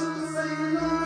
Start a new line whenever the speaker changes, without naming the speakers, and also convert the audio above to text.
Sing